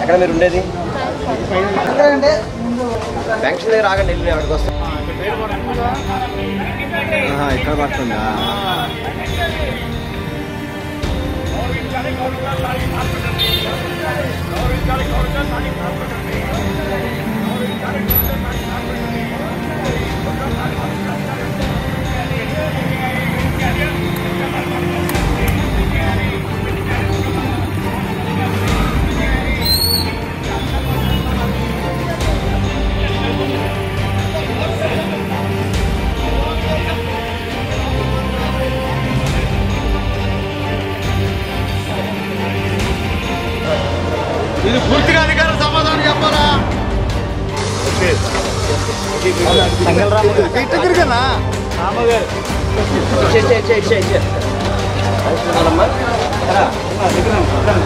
ఎక్కడ మీరు ఉండేది? పెన్షన్ దగ్గర ఆగండి వెళ్ళి అక్కడికి వస్తాం. ఇక్కడ పడుతుందా? ఇది పూర్తిగా అధికారులు సమాధానం చెప్పాలా తిరిగినా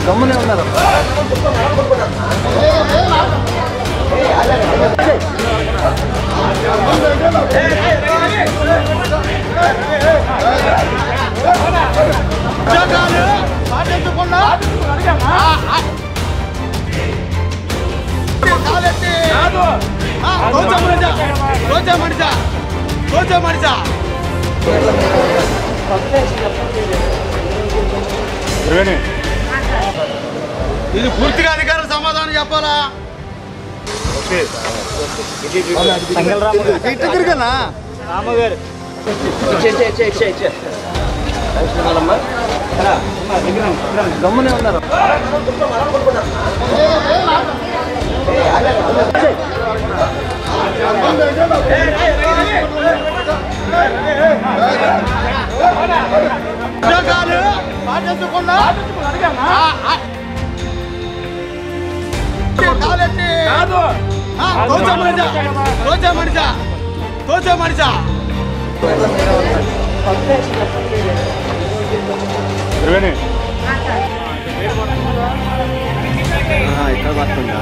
గమ్మునే ఉన్నారు రోజా మనిషా. రోజా మనిషా. ఇది పూర్తిగా అధికారులు సమాధానం చెప్పాలా? తిరిగినా? గమ్మునే ఉన్నారు. ఉద్యోగాలు పాటించకుండా మనిషా రోజా ఇక్కడ పడుతుందా